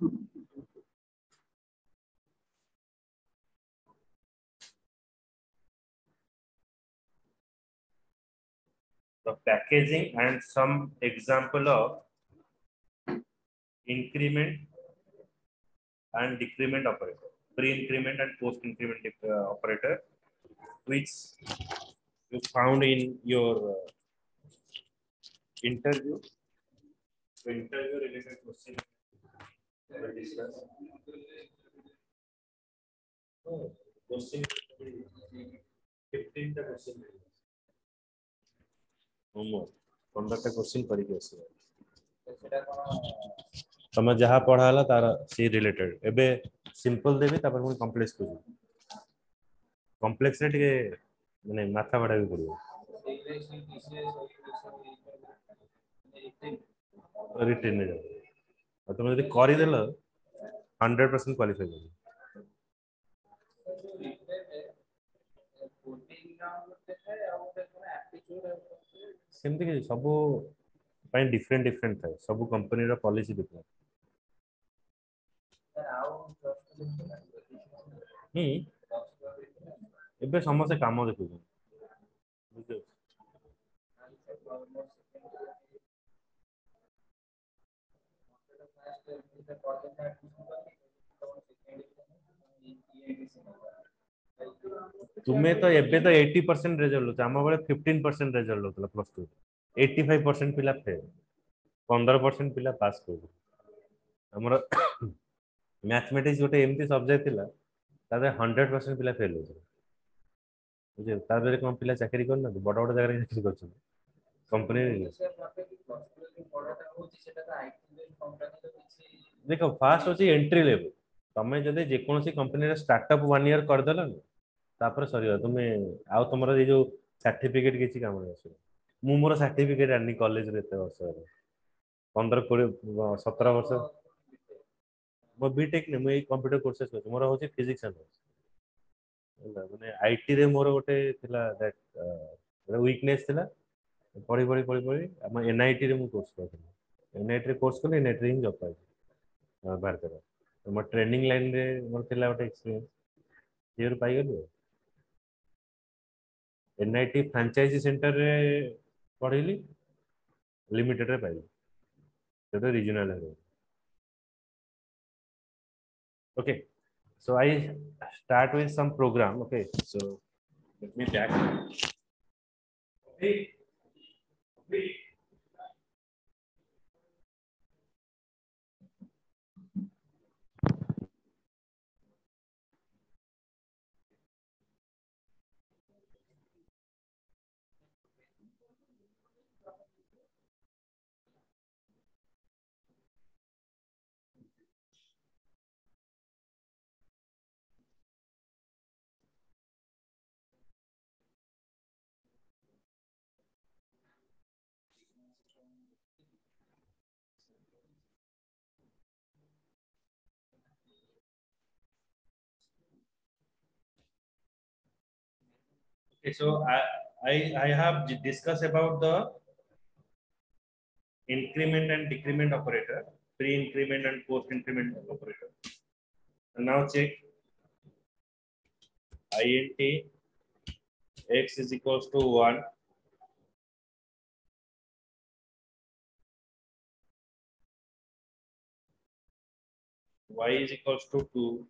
The packaging and some example of increment and decrement operator, pre-increment and post-increment uh, operator, which you found in your uh, interview. So interview related question. ପନ୍ଦରଟା question କରିକି ଆସିବ ତମେ ଯାହା ପଢା ହେଲା ତାର ସେଇ ରିଲେଟେଡ୍ ଏବେ ସିମ୍ପଲ ଦେବି ତାପରେ ପୁଣି କମ୍ପ୍ଲେକ୍ସ କରିବି କମ୍ପ୍ଲେକ୍ସରେ ଟିକେ ମାନେ ମାଥା ବାଡ଼ା ବି ପଡିବ ରିଟେନ୍ ନେଇଯାଉ ତୁମେ ଯଦି କରିଦେଲ ହଣ୍ଡ୍ରେଡ଼ ପରସେଣ୍ଟ କ୍ୱାଲିଫାଇ କରିବ ସେମିତି କିଛି ସବୁ ପାଇଁ ଡିଫରେଣ୍ଟ ଡିଫରେଣ୍ଟ ଥାଏ ସବୁ କମ୍ପାନୀର ପଲିସି ଡିଫରେଣ୍ଟ ଏବେ ସମସ୍ତେ କାମ ଦେଖୁଛନ୍ତି ତୁମେ ତ ଏବେ ତ ଏଇଟି ପରସେଣ୍ଟ ରେଜଲ୍ଟ ହେଉଛି ଆମ ବେଳେ ଫିଫ୍ଟିନ୍ ପରସେଣ୍ଟ ରେଜଲ୍ଟ ହେଉଥିଲା plus two eighty five percent ପିଲା ଫେଲ୍ ପନ୍ଦର ପରସେଣ୍ଟ ପିଲା ପାସ୍ କରୁ ଆମର ମ୍ୟାଥମେଟିକ୍ସ ଗୋଟେ ଏମିତି ସବଜେକ୍ଟ ଥିଲା ତା ଦେହରେ ହଣ୍ଡ୍ରେଡ଼ ପରସେଣ୍ଟ ପିଲା ଫେଲ୍ ହେଉଥିଲେ ବୁଝିଲେ ତା ଦେହରେ କ'ଣ ପିଲା ଚାକିରି କରୁନାହାନ୍ତି ବଡ଼ ବଡ଼ ଜାଗାରେ ଚାକିରି କରୁଛନ୍ତି कंपनी देख फास्ट हूँ एंट्री लेवल तुम जब जेकोसी जे कंपनी स्टार्टअप वन इयर करदेल तापर सर तुम आउ तुम ये जो सर्टिफिकेट किसी कम आस मोर सर्टिफिकेट आनी कलेज वर्ष पंद्रह कोड़े सतर वर्ष मो बीटेक नहीं मुझे कंप्यूटर कोर्सेस कर मोर हूँ फिजिक्स एंड मैंने आईटी रे मोर गोटे दैट वीकनेस थिला पढ़ी पढ़ी पढ़ी पढ़ी आम एन आई टी कोर्स करें एन आई टी कोर्स कले एन आई टी जब पाई भारत मैं ट्रेनिंग लाइन में मोर थी गोटे एक्सपीरियंस ये pile N I T franchise centre में पढ़ी limited regional okay so I start with some program okay so let me back me Okay, so I, I, I have discussed about the increment and decrement operator, pre-increment and post-increment operator. And now check int x is equals to 1 y is equals to 2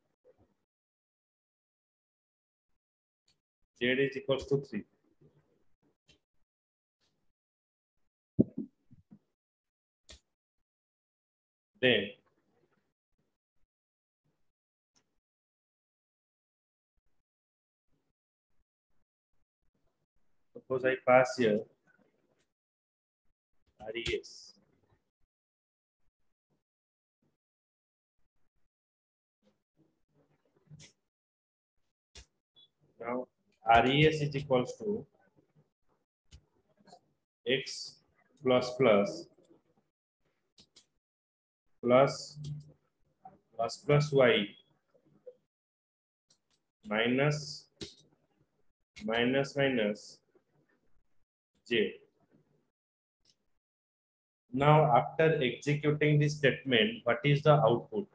z is equals to 3. Then suppose I pass here RES. Now RES is equals to x plus plus plus plus plus y minus minus minus j. Now after executing this statement, what is the output?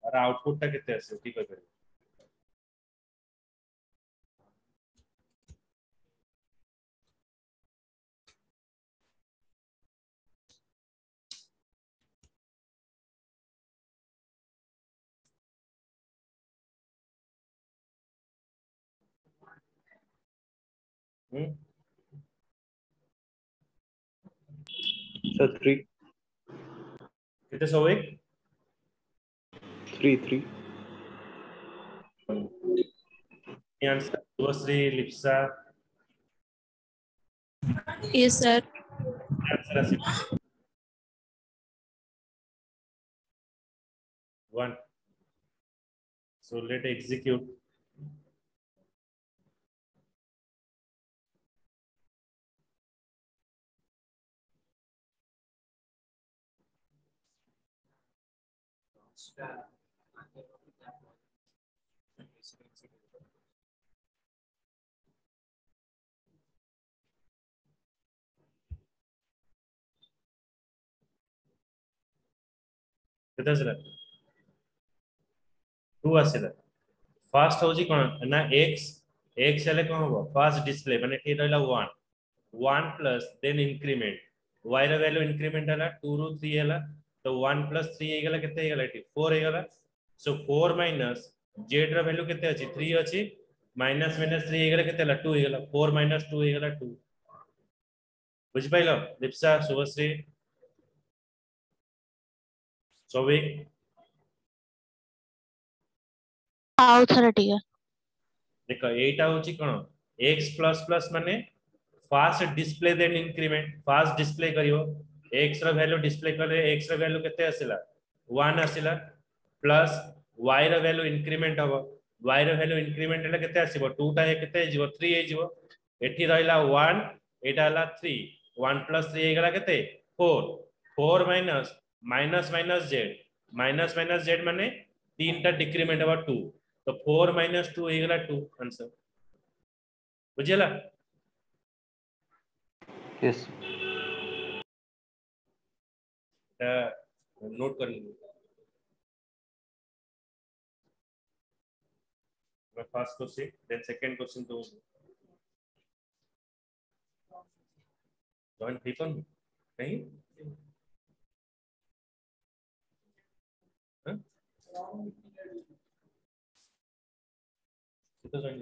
Output output ଟା କେତେ ଆସିବ ଠିକ କହିପାରିବ कितने सौ एक three three. Answer Lipsa. Yes, sir. Answer one. So let execute. Yeah. દશરથ two ଆସିଲା ଫାଷ୍ଟ ହଉଛି କ'ଣ ନା ଏକ୍ସ ଏକ୍ସ ହେଲେ କ'ଣ ହବ ଫାଷ୍ଟ ଡିସପ୍ଲେ ମାନେ ଏଠି ରହିଲା one one plus then increment ୱାଇର value increment ହେଲା ଟୁରୁ ଥ୍ରୀ ହେଲା ତ ୱାନ୍ ପ୍ଲସ୍ ଥ୍ରୀ ହେଇଗଲା କେତେ ହେଇଗଲା ଏଠି ଫୋର୍ ହେଇଗଲା ସୋ ଫୋର୍ ମାଇନସ୍ ଜେଡ୍ର ଭ୍ୟାଲ୍ୟୁ କେତେ ଅଛି ଥ୍ରୀ ଅଛି ମାଇନସ୍ ମାଇନସ୍ ଥ୍ରୀ ହେଇଗଲା କେତେ ହେଲା ଟୁ ହେଇଗଲା ଫୋର୍ ମାଇନସ୍ ଟୁ ହେଇଗଲା ଟୁ ବୁଝିପାରିଲ ଦୀପ୍ସା ଶୁଭଶ୍ରୀ So we. आओ थरा ठीक है। देखो एटा होची कौन? x plus plus माने fast display then increment fast display करियो x रा वैल्यू डिस्प्ले करे x रा वैल्यू कितने आसिला 1 आसिला प्लस y रा वैल्यू इंक्रीमेंट हबो y रा वैल्यू इंक्रीमेंट એટલે કેતે આસીબો 2 ટા હે કેતે જીવો 3 હે જીવો એઠી રહેલા 1 એટા હલા 3 1 3 હે ગલા કેતે 4 4 minus minus minus z minus minus z मैंने तीन टाइम डिक्रीमेंट हवा टू तो फोर माइनस टू ये टू आंसर बुझेगा यस नोट कर लीजिए my first question, then second question to तो join people, नहीं Because I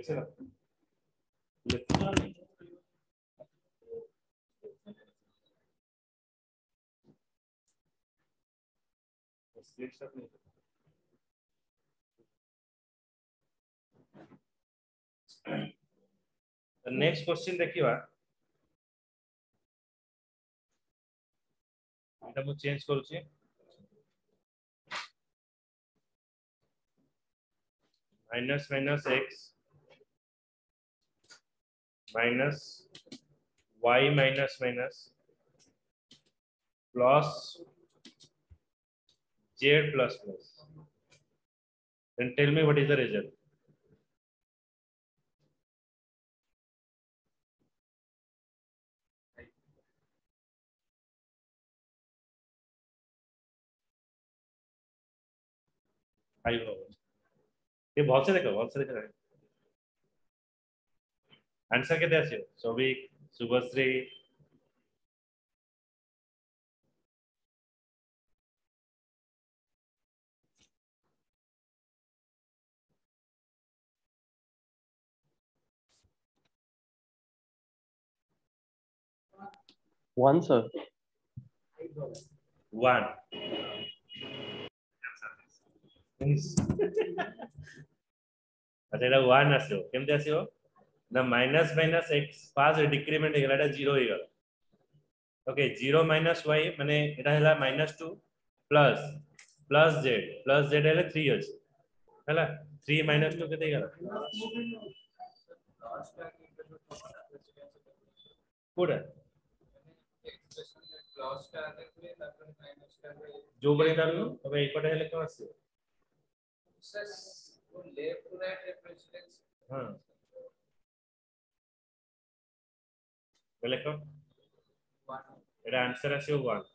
नेक्स्ट क्वेश्चन देखा এটা মু চেঞ্জ করছি minus minus x minus y minus minus plus z plus plus then tell me what is the result आई हो ये बहुत से का बहुत से का And Sanket is here. Subhasri. One, sir. One. Nice. আচ্ছা এটা ওয়ান কেমতে the minus minus x fast decrement ହେଇଗଲା এটা 0 ହେଇଗଲା ওকে 0 minus y মানে এটা ହେଲା -2 plus plus z plus z ହେଲା 3 ଅଛି ହେଲା 3 minus 2 କେତେ ହେଇଗଲା କୋଉଟା ଯୋଉ ପଟେ ଟାଣୁ ତମେ ଏଇପଟେ ହେଲେ କଣ ଆସିବ ହଁ कलेक्टर এটা आंसर आसे 1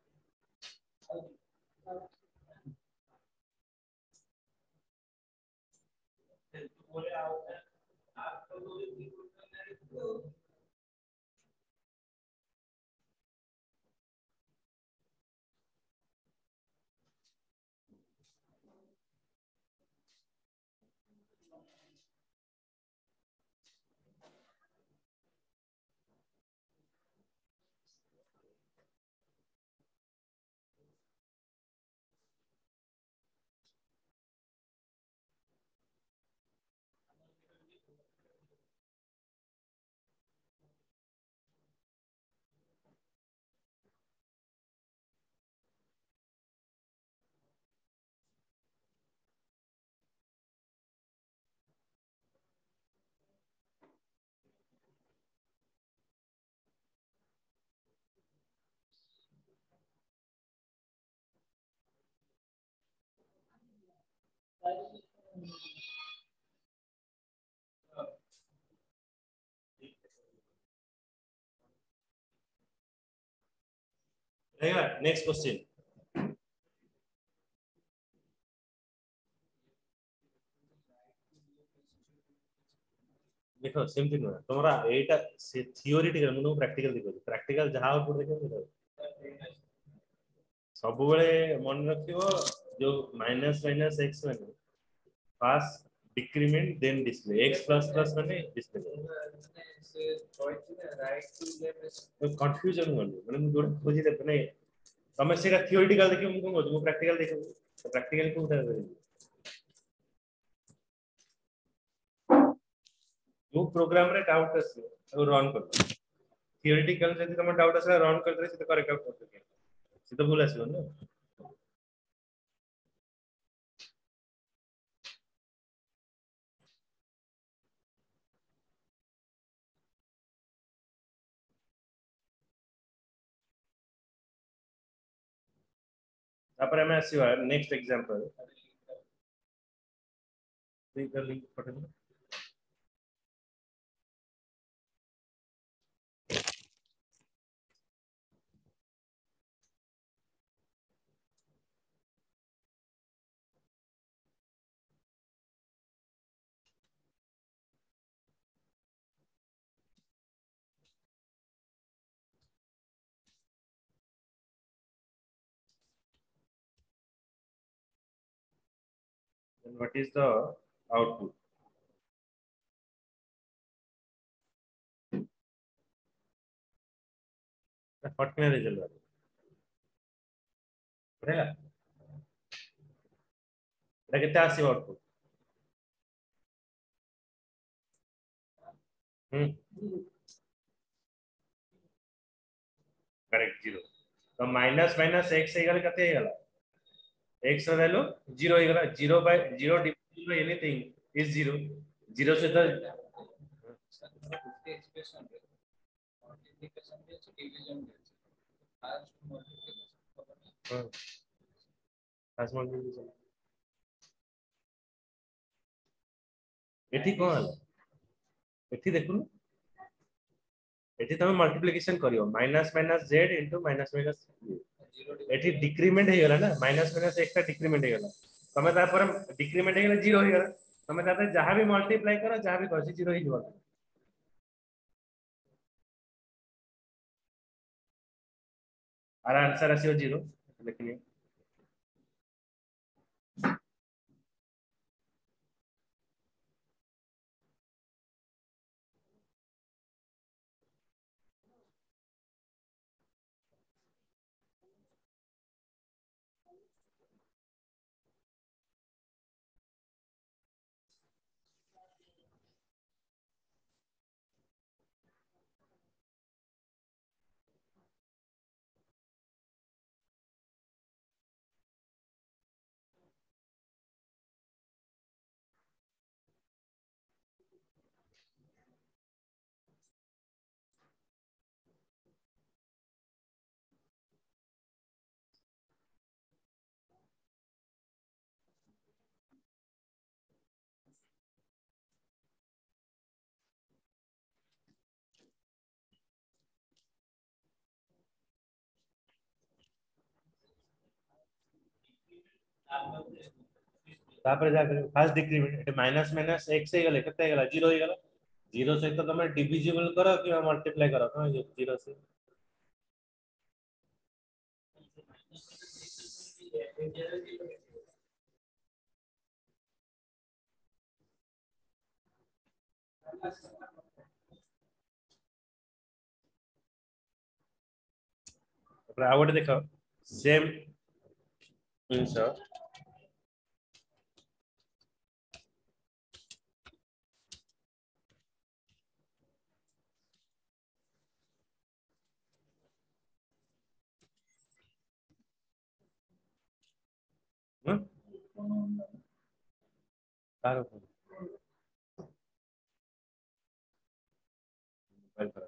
Hang on, next question. দেখো সেম দিন তোমরা এইটা সে থিওরিটিক্যাল মানে প্র্যাকটিক্যাল দেখো প্র্যাকটিক্যাল যাহা উপর দেখে সবুলে মনে রাখিবো जो माइनस माइनस एक्स मैंने पास decrement then display x plus plus मैंने डिस्प्ले कन्फ्यूजन गलु मैंने जो खोजी देख तो मैंने तुम से थियोरिटिकल देखिए मुझे कौन कह प्राक्टिकाल देख प्राक्टिकाल कौटा कर जो प्रोग्राम रे डाउट आसे रन कर थियोरिटिकल जदि तुम डाउट आसे रन करते दे से करेक्ट आउट कर दे भूल आसी ना Aparamasiva, next example. then what is the output? What can I result value? बढ़ेगा এটা कितना आसीब आउटपुट हम्म करेक्ट जीरो तो माइनस माइनस एक्स इगल कते इगल है x का ଜିରୋ ହେଇଗଲା zero zero zero zero divided by anything is zero zero से ଏଠି କଣ ହେଲା ଏଠି ଦେଖୁନୁ ଏଠି ତମେ ମଲ୍ଟିପ୍ଲିକେସନ କରିବ minus minus z into minus minus एठी डिक्रीमेंट हो गला माइनस माइनस एक टा डिक्रीमेंट हो गला तमे तार पर डिक्रीमेंट हो गला 0 हो गला तमे तार जहां भी मल्टीप्लाई करो जहां भी कर 0 ही हो गला आंसर आसीओ 0 लिखनी तापर जाकर फास्ट डिक्रीमेंट એટલે માઈનસ માઈનસ x થઈ ગયેલા એટલે કેટલા ગયેલા 0 થઈ ગયેલા 0 સે તો તમે ડિવિઝિબલ કરો કે મલ્ટીપ્લાય કરો તો 0 સે આપણે આ વડે દેખાવ same insert Claro. Para pues.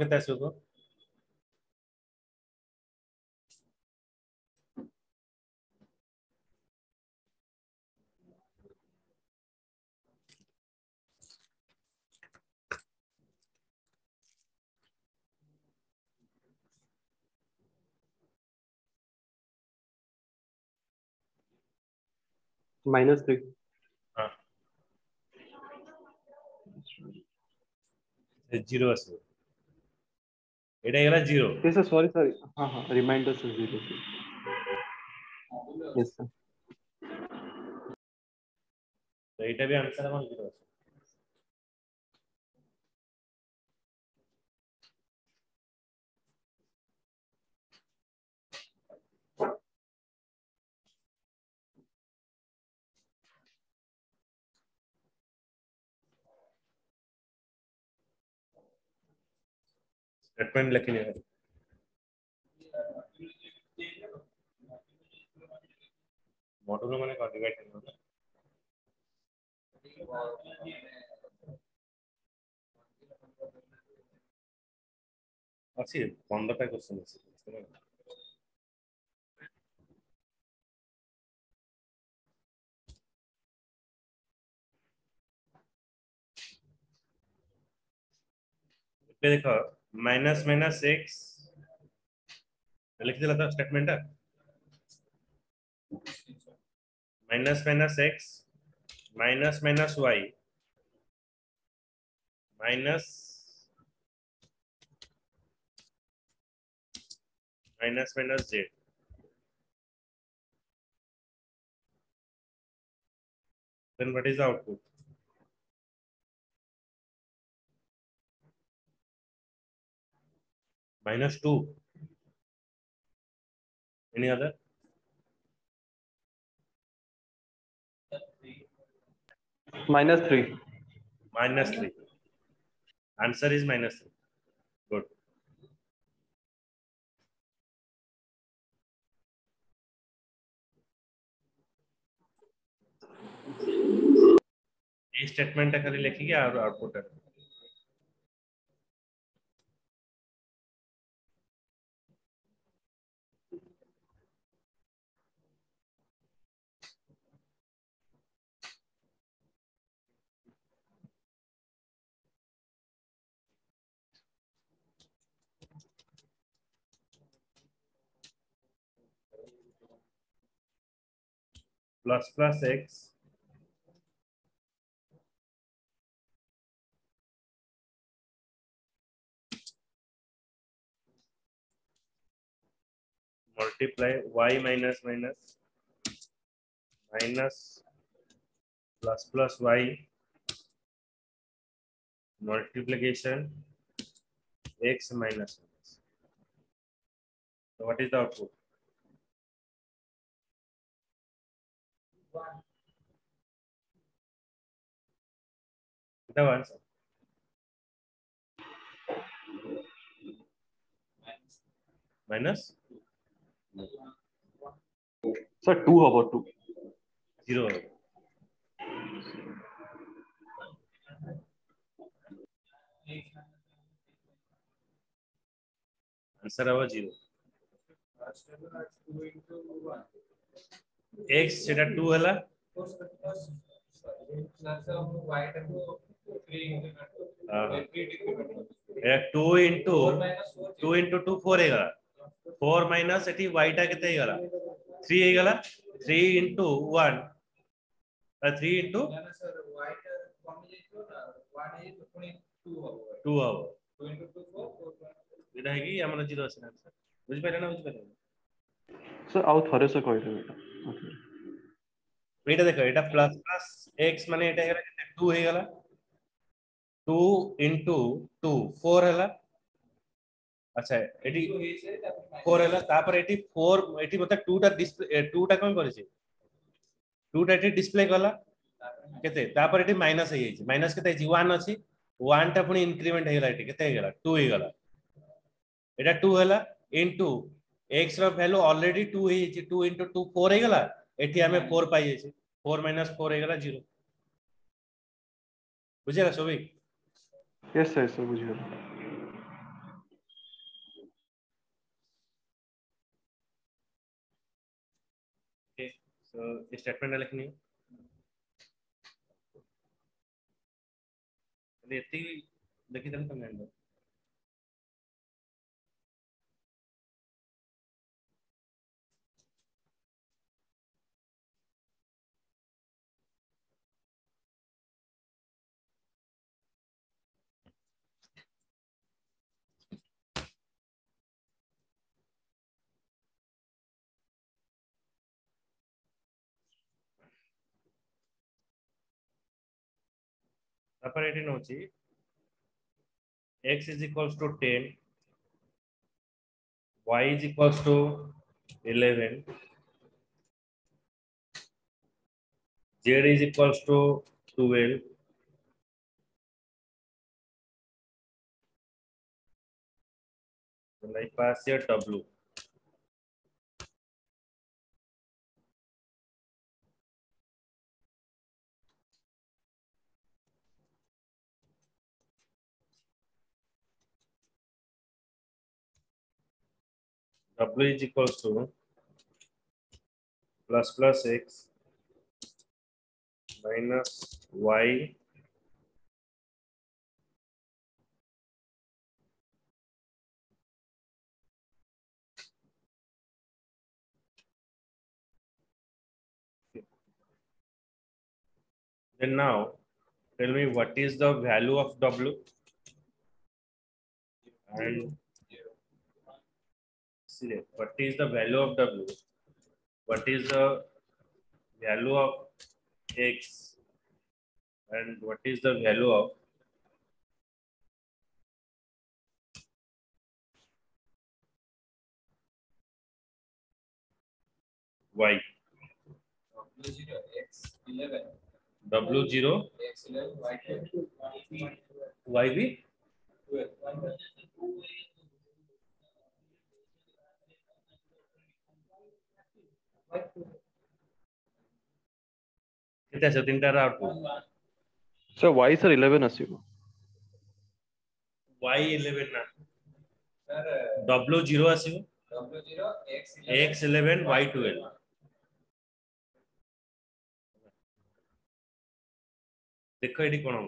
output minus 3. Ah. Zero আছে এটা গেল zero yes sir sorry sorry ha ha reminder sir zero yes sir তো এটা বি आंसर আমার জিরো আছে Redmond Lakini. मॉडल मैंने कर दिया है ना अच्छी बंदा पे कुछ समझ देखा माइनस माइनस एक्स लिख दिला था statement minus minus x minus minus y minus minus minus z then what is the output minus 2 any other minus 3 minus 3 answer is minus 3 good ये स्टेटमेंट है खाली लिखेगी और आउटपुट है plus plus x multiply y minus minus minus plus plus y multiplication x minus minus. So what is the output? the answer. Minus? Sir, 2 over 2. 0 over. Answer आवा zero x सेटा two है two into two into two four equal four minus ಇಟಿ ವೈಟ್ ಆಗುತ್ತೆ equal three equal three into one three into two hour వినాయకి ఏమైనా zero వస్తున్నాను sir బుజ్జిపోయినా బుజ్జిపోయినా sir అవు థరే sir କହିଲେ ଏଇଟା ଦେଖ ଏଇଟା ପ୍ଲସ୍ ପ୍ଲସ୍ ଏକ୍ସ ମାନେ ଏଇଟା ହେଇଗଲା କେତେ ଟୁ ହେଇଗଲା টু ইন্টু টু ফোর হল আচ্ছা এটি ফোর হল তারপরে এটি ফোর এটি মতো টুটা ডিসপ্লে টুটা কম করেছি টুটা এটি ডিসপ্লে কলা কেতে তারপরে এটি মাইনাস হয়ে যাইছি মাইনাস কেতে হয়েছি ওয়ান অছি ওয়ানটা পুনি ইনক্রিমেন্ট হয়ে গেল এটি কেতে হয়ে গেল টু হয়ে গেল এটা টু হল ইন্টু এক্স র ভ্যালু অলরেডি টু হয়ে যাইছি টু ইন্টু টু ফোর হয়ে গেল এটি আমি ফোর পাই যাইছি ফোর মাইনাস ফোর হয়ে গেল জিরো বুঝে গেল Sabik Yes, sir. Yes, sir. Good okay. So statement लिखनी है। लेती लिखी था ना तुमने अंदर। ତାପରେ ଏଠି ନେଉଛି x is equals to 10 y is equals to 11 z is equals to 12 like pass here w W is equals to plus plus x minus y Then now tell me what is the value of W and slip? What is the value of W? What is the value of X? And what is the value of Y? W0 X11. W0 X11 YB? YB? कितना है सतीन कर रहा output sir why sir 11 अस्सी Y 11 ना sir W 0 अस्सी W 0 x 11 x 11 Y 12 देख ये कौन हो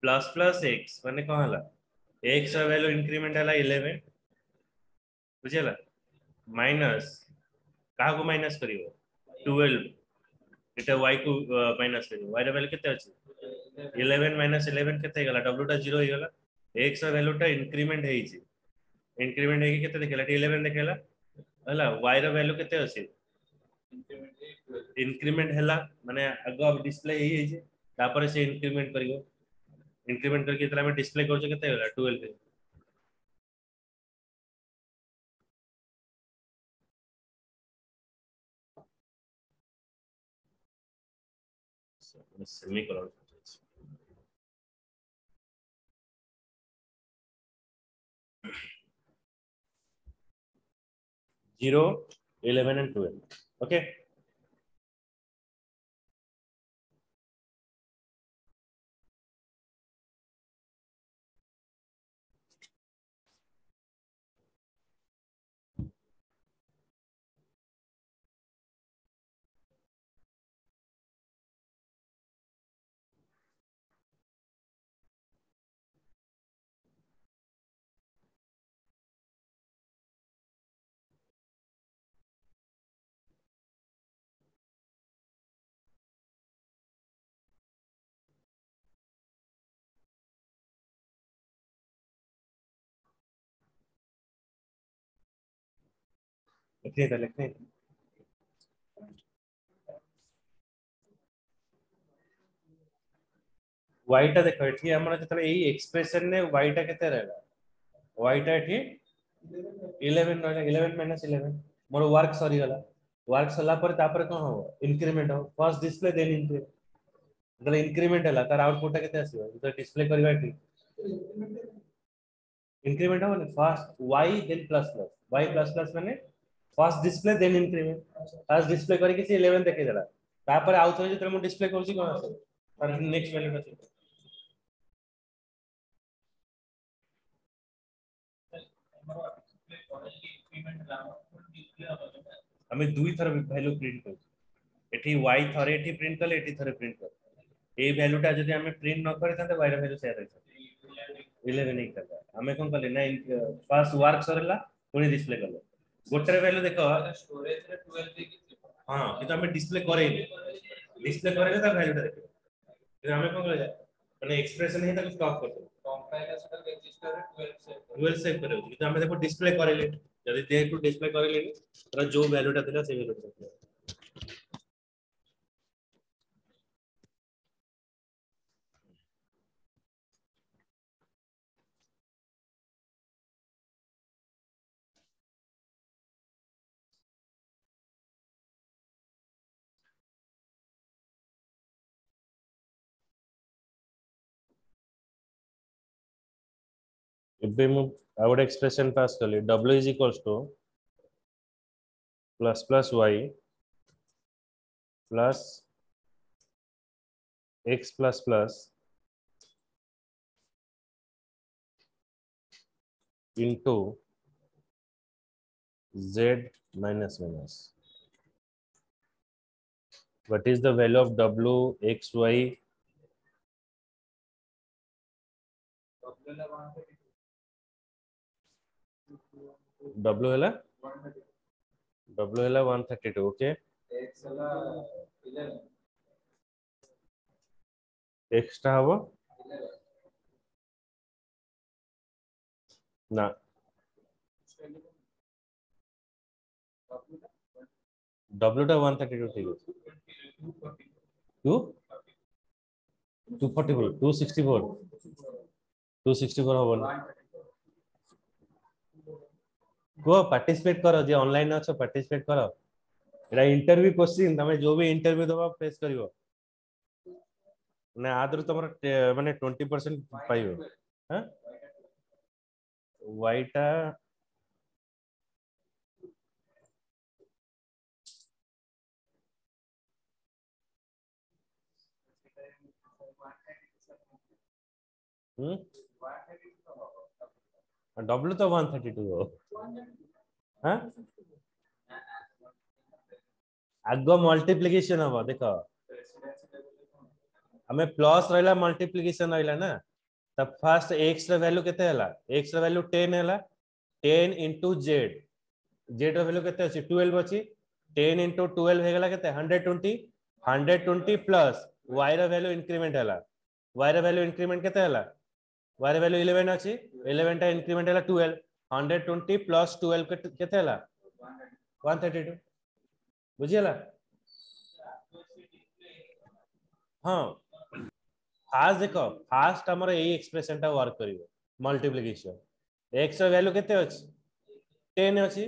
प्लस प्लस एक्स मैंने कौन है एक्स रैल्यू इनक्रिमेंट है इलेवेन बुझे माइनस कहाँ को माइनस करियो ट्वेल्व इटा y को माइनस करियो y अछि 11 माइनस 11 कितना हेगला w टा 0 हेगला x रा वैल्यू टा इंक्रीमेंट हेइछि इंक्रीमेंट हेकि कितना देखेला 11 देखेला हला वैल्यू अछि इंक्रीमेंट माने डिस्प्ले हेइ हेछि तापर से इंक्रीमेंट करियो इंक्रीमेंट करके इतना में डिस्प्ले करछ कितना 12 semicolon 11 and 12 okay इतने लिखने दो लिखने दो yটা দেখো এটি আমার তাহলে এই এক্সপ্রেশন নে yটা কত रहेगा yটা ठीक इलेवेन रहेगा eleven minus eleven more work sorry गला वर्क सला पर तापर कौन हो इंक्रीमेंट हो फर्स्ट डिस्प्ले देन इनके मतलब इंक्रीमेंट हला तार आउटपुट कत आसीबो तो डिस्प्ले करेगा ठीक इंक्रीमेंट हो first y then plus plus y plus plus मैंने first display then increment first display करके से 11 देखे देला तापर आउ थोड़ी जतरे मु डिस्प्ले करछि कोन आसे तार नेक्स्ट वैल्यू का আমি দুই থর ভ্যালু প্রিন্ট করছি এটি ওয়াই থরে এটি প্রিন্ট কলে এটি থরে প্রিন্ট কলে এই ভ্যালুটা যদি আমি প্রিন্ট ন করে তাহলে ওয়াই এর ভ্যালু সেয়া রইছে 11 ইকালা আমি কোন কলে না ফার্স্ট ওয়ার্ক সরলা পুনি ডিসপ্লে কলে ଗୋଟେରେ ବେଲେ ଦେଖ ହଁ କିନ୍ତୁ ଆମେ ଡିସପ୍ଲେ କରେଇଲେ ଡିସପ୍ଲେ କରେଇଲେ ତା ଭ୍ୟାଲୁଟା ଦେଖିବ କିନ୍ତୁ ଆମେ କ'ଣ କରିବା ମାନେ ଏକ୍ସପ୍ରେସନ ହିଁ ତାକୁ ଷ୍ଟପ୍ କରିଦେବୁ ଟୁଏଲ୍ଭ ସେଭ୍ କରିବୁ କିନ୍ତୁ ଆମେ ତାକୁ ଡିସପ୍ଲେ କରେଇଲେ ଯଦି ଯେହେତୁ ଡିସପ୍ଲେ କରେଇଲେନି ତାର ଯୋଉ ଭ୍ୟାଲୁଟା ଥିଲା ସେଇ ଭ୍ୟାଲୁଟା if we move our expression Pascally, W is equals to plus plus y plus x plus plus into z minus minus. What is the value of w x y? W ಎಲ್ಲ W ಎಲ್ಲ one thirty two okay এক্সটা হবো না ডব্লুটা one thirty two ঠিক আছে two two forty four two sixty four two sixty four হবো না ગો પાર્ટિસિપેટ કરો જે ઓનલાઈન છો પાર્ટિસિપેટ કરો એટલે ઇન્ટરવ્યુ ક્વેશ્ચન તમે જો બી ઇન્ટરવ્યુ દવા ફેસ કર્યો અને આદરું તમારો મને ટ્વેન્ટી પર્સન્ટ પાયો હા વાઇટા డబ్బులతో వన్ థర్టీ టూ हाँ आग मल्टीप्लिकेसन हम देख आम प्लस रहा मल्टीप्लिकेसन रहा ना तो फास्ट एक्स रैल्यू के एक्स रैल्यू टेन है ten into z z value के टुएल्व अच्छी टेन इंटु टुएल्व होते hundred twenty hundred twenty plus y value increment है वाई रैल्यू इनक्रिमेंट के वाई रैल्यू इलेवेन अच्छी इलेवेन टा इनक्रिमेंट है twelve hundred twenty plus twelve के थर्टी टू बुझेला हाँ फास्ट देख फास्ट आम एक्सप्रेसन टा वर्क कर मल्टीप्लिकेसन एक्स रैल्यू के टेन अच्छी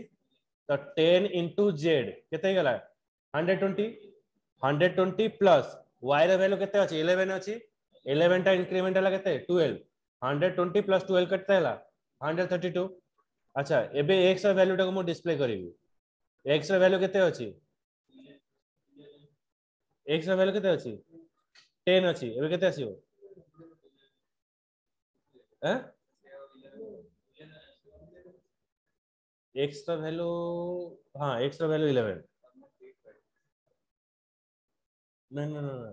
तो टेन इंटु जेड के hundred twenty hundred twenty plus Y value के इलेवेन अच्छी इलेवेन टा इनक्रिमेंट है twelve hundred twenty plus twelve के हंड्रेड थर्टी टू আচ্ছা এবে এক্স র ভ্যালু টাকে মু ডিসপ্লে করিবি এক্স র ভ্যালু কেতে আছে এক্স র ভ্যালু কেতে আছে 10 আছে এবে কেতে আসিও হ্যাঁ x র ভ্যালু হ্যাঁ x র ভ্যালু 11 না না না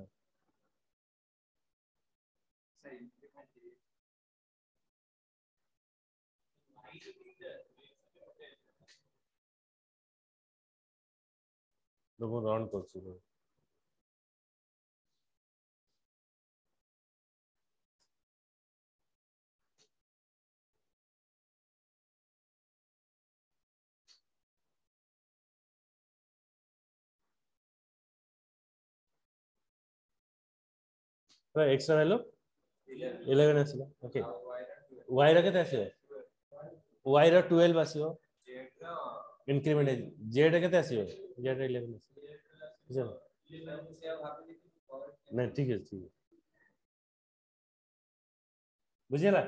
দেখুন রান করছি एक्स्ट्रा वैल्यू इलेवन आस ओके वायर के वायर ट्वेल्व आसो इंक्रीमेंट तो है जेड है कहते ऐसे जेड अच्छा। इलेवन नहीं ठीक है ठीक है बुझे ना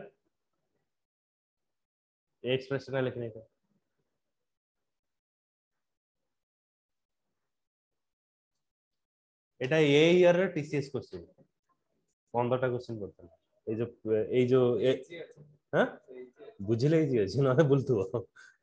एक्सप्रेशन है लिखने का এটা এই ইয়ারের টিসিএস কোশ্চেন 15টা কোশ্চেন করতে এই যে এই যে হ্যাঁ বুঝলে এই যে না বলতো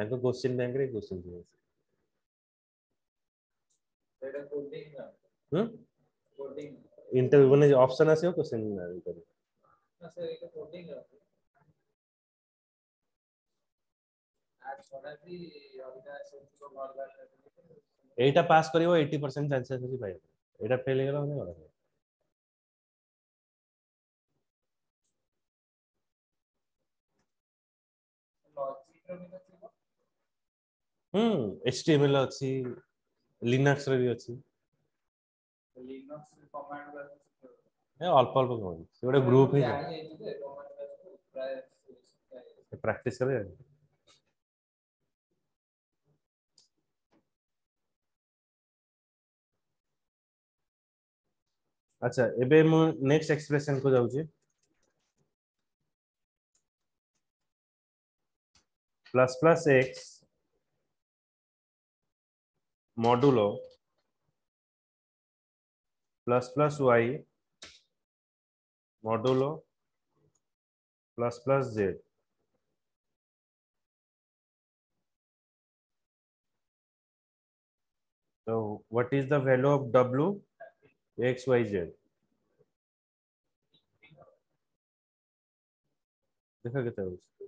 ତାଙ୍କ କୋଶ୍ଚିନ୍ ବ୍ୟାଙ୍କରେ କୋଶ୍ଚିନ୍ ସବୁ ଆସେ ସେଟା କୋଡିଂ ନା ହଁ କୋଡିଂ ଇଣ୍ଟରଭ୍ୟୁ ମାନେ ଅପସନ୍ ଆସିବ କୋଶ୍ଚିନ୍ କରିବ ନା ସେ ଏଟା କୋଡିଂ ନା ଏଇଟା ପାସ୍ କରିବ ଏଇଟି ପରସେଣ୍ଟ ଚାନ୍ସେସ୍ ଅଛି ପାଇବ ଏଇଟା ଫେଲ୍ ହେଇଗଲା ମାନେ ଗଲା ଲଜିକ୍ ହୁଁ HTML ଅଛି Linux ରେ ବି ଅଛି Linux ରେ କମାଣ୍ଡ ବାସ ଏ ଅଳ୍ପ ଅଳ୍ପ କମାଣ୍ଡ ସେ ଗୋଟେ ଗ୍ରୁପ ହିଁ ପ୍ରାକ୍ଟିସ କରେ ଆଚ୍ଛା ଏବେ ମୁଁ ନେକ୍ସଟ ଏକ୍ସପ୍ରେସନ କୁ ଯାଉଛି plus plus x modulo plus plus y modulo plus plus z So what is the value of W? X, Y, Z. देखा कितना है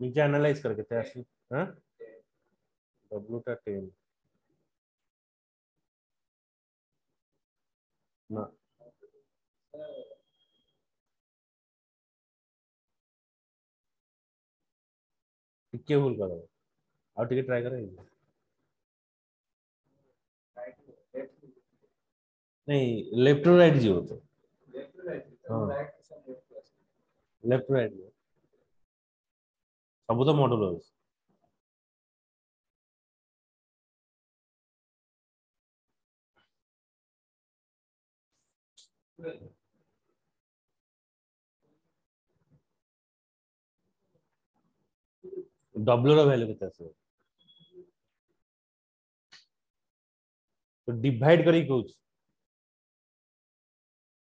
नीचे एनालाइज करके थे ऐसे हाँ डब्लू का टेन ना टिक्के भूल करो और टिकट ट्राई करें नहीं लेफ्ट टू राइट जी होते लेफ्ट लेफ्ट टू राइट सब ତ ମଡୁଲ ଅଛି डब्ल्यू रैल्यू के तो डिवाइड कर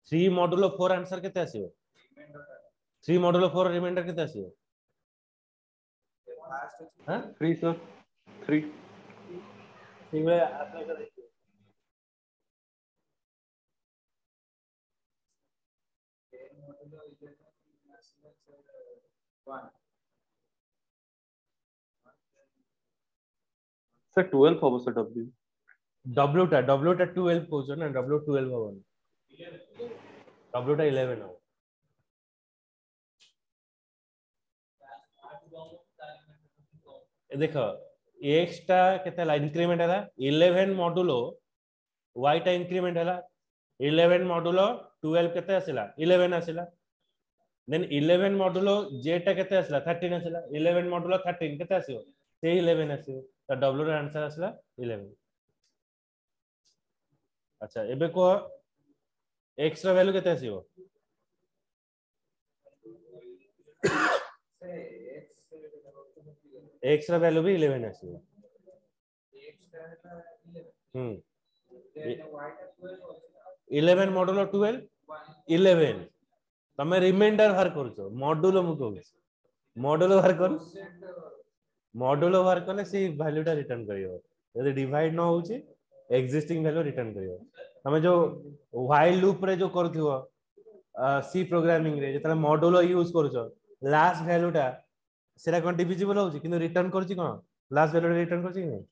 थ्री मडुल फोर आंसर के थ्री मडुल फोर रिमाइंडर के three sir three sir twelfth हम सर डब्ल्यू डब्ल्यूटा डब्ल्यूटा ट्वेल्व कौन डब्ल्यू ट्वेल्व हम डब्ल्यू डब्ल्यूटा इलेवेन हम देख एक्स टा कितना इंक्रीमेंट है इलेवेन मॉडुलो वाई टा इंक्रीमेंट है इलेवेन मॉडुलो ट्वेल्व के इलेवेन आसला देन इलेवेन मॉडुलो जे टा के थर्टीन आसला इलेवेन मॉडुलो थर्टीन के से इलेवेन आसो तो डब्ल्यू रो आसला इलेवेन अच्छा एबे को एक्स रो के एक्स का वैल्यू भी इलेवन आएगा हम्म इलेवन मॉडुलो ट्वेल्व इलेवन તમે રિમાઇન્ડર વાર કરજો મોડ્યુલો હું કહું છું મોડ્યુલો વાર કરો મોડ્યુલો વાર કલે ସେ ଭାଲ୍ୟୁଟା ରିଟର୍ନ କରିବ ଯଦି ଡିଭାଇଡ୍ ନ ହେଉଛି ଏକ୍ଜିଷ୍ଟିଂ ଭାଲ୍ୟୁ ରିଟର୍ନ କରିବ ତମେ ଯୋଉ ହ୍ୱାଇଲ୍ ଲୁପ୍ରେ ଯୋଉ କରୁଥିବ ସି ପ୍ରୋଗ୍ରାମିଂରେ ଯେତେବେଳେ ମଡୁଲ ୟୁଜ୍ କରୁଛ ଲାଷ୍ଟ ଭାଲ୍ୟୁଟା সেটা কোন ডিভিজিবল হচ্ছে কিন্তু রিটার্ন করছি কোন লাস্ট ভ্যালুটা রিটার্ন করছি কি নাই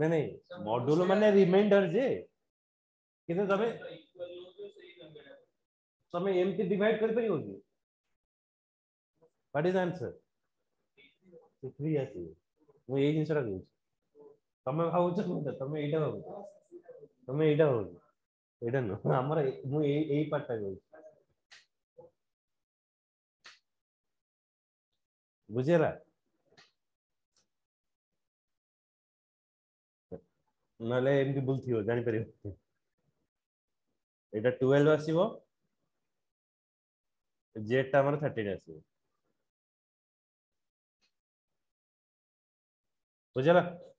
ନାଇଁ ନାଇଁ ମଡ୍ୟୁଲ ମାନେ ରିମାଇଣ୍ଡର ଯେ କିନ୍ତୁ ତମେ ତମେ ଏମିତି ଡିଭାଇଡ କରିପାରିବ କି ହ୍ୱାଟ ଇଜ ଆନ୍ସର ଥ୍ରୀ ଆସିବ ମୁଁ ଏଇ ଜିନିଷଟା କହୁଛି ତମେ ଭାବୁଛ ତମେ ଏଇଟା ଭାବୁଛ ତମେ ଏଇଟା ଭାବୁଛ ଏଇଟା ନୁହଁ ଆମର ମୁଁ ଏଇ ଏଇ ପାର୍ଟଟା କହୁଛି ବୁଝିହେଲା ନହେଲେ ଏମିତି ଭୁଲଥିବ ଜାଣିପାରିବ ଏଇଟା ଟୁଏଲ୍ଭ ଆସିବ ଜେଡ୍ଟା ଆମର ଥାର୍ଟିନ୍ ଆସିବ ବୁଝିହେଲା